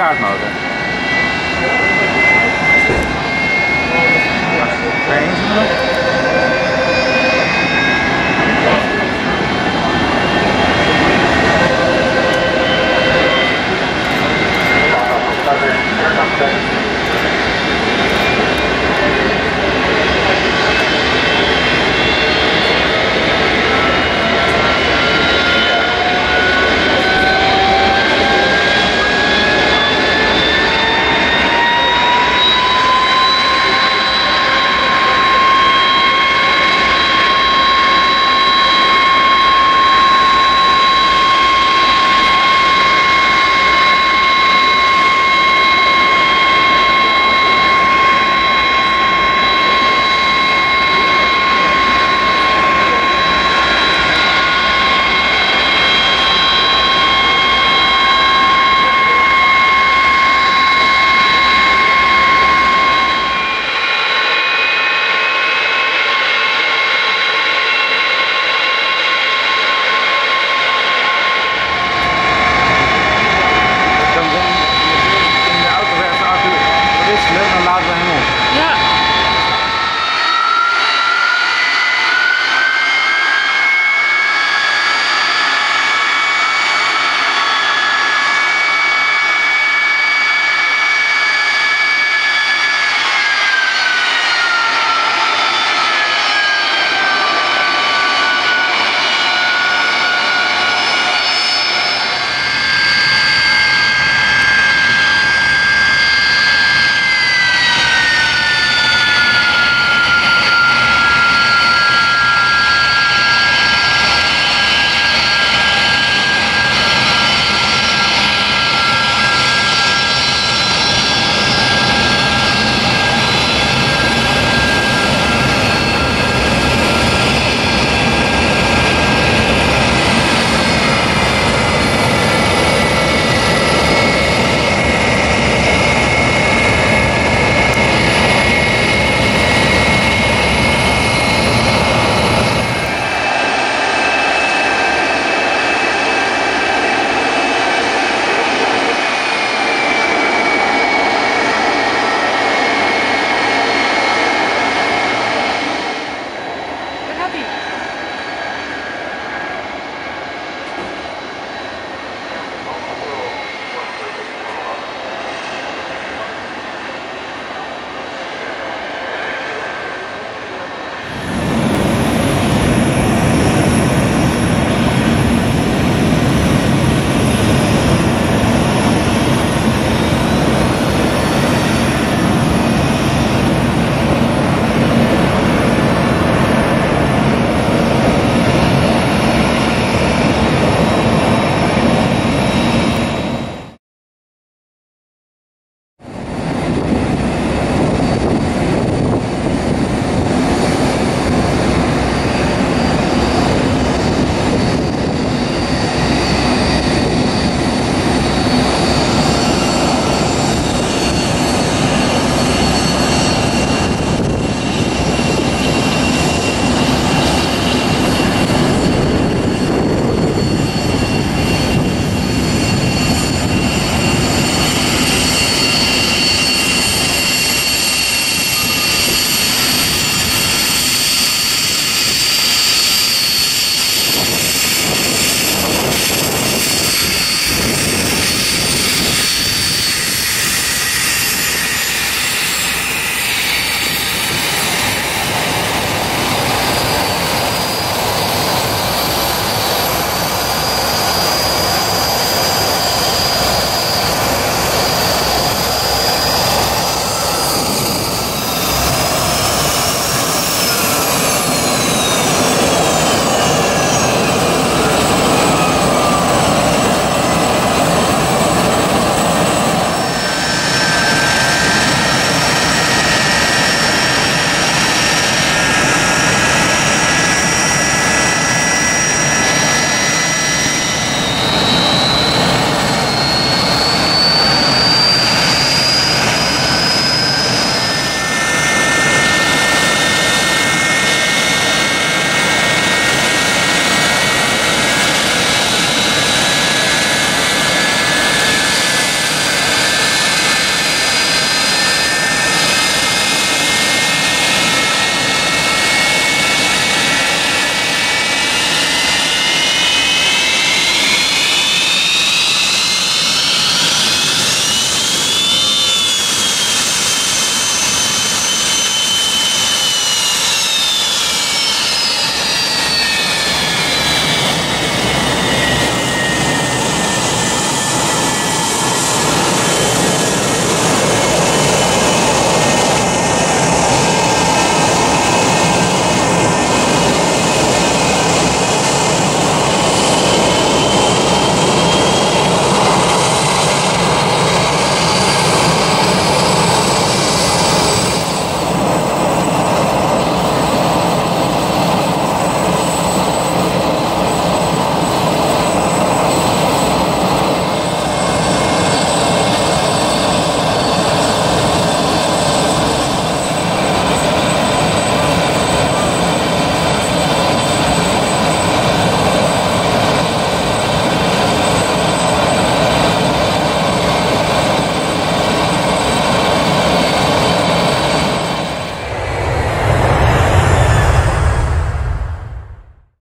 staartmotor.